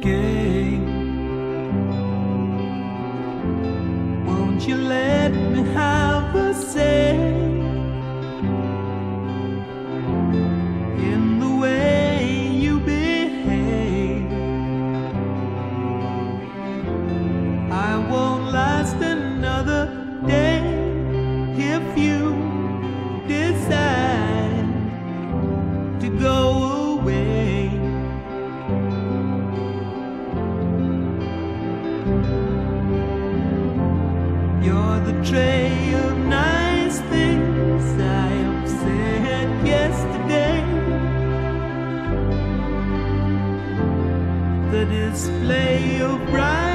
Gaye. Won't you let me have a say in the way you behave? I won't last another day if you decide to go away. You're the tray of nice things I upset yesterday. The display of bright